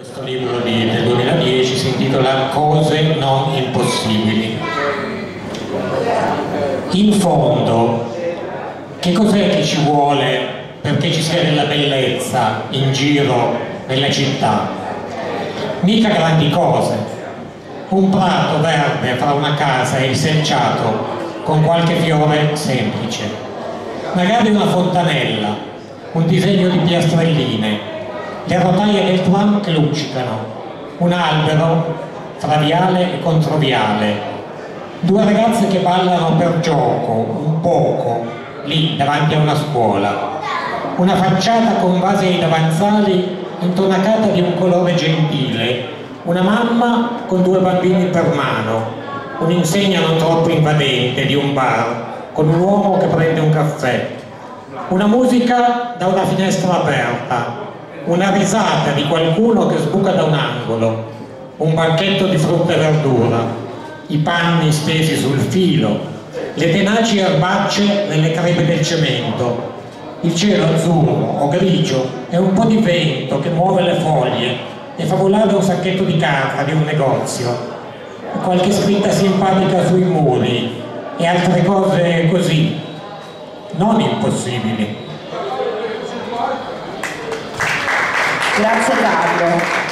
Questo libro di, del 2010 si intitola Cose non impossibili. In fondo, che cos'è che ci vuole perché ci sia della bellezza in giro nella città? Mica grandi cose. Un prato verde fra una casa e il selciato con qualche fiore semplice. Magari una fontanella, un disegno di piastrelline, le rotaie del tram che luccicano, un albero fra viale e controviale, due ragazze che ballano per gioco, un poco, lì davanti a una scuola, una facciata con vasi ai davanzali intonacata di un colore gentile, una mamma con due bambini per mano, un'insegna non troppo invadente di un bar con un uomo che prende un caffè, una musica da una finestra aperta, una risata di qualcuno che sbuca da un angolo, un banchetto di frutta e verdura, i panni stesi sul filo, le tenaci erbacce nelle crepe del cemento, il cielo azzurro o grigio e un po' di vento che muove le foglie e fa volare un sacchetto di carta di un negozio, qualche scritta simpatica sui muri e altre cose così, non impossibili. Grazie Carlo.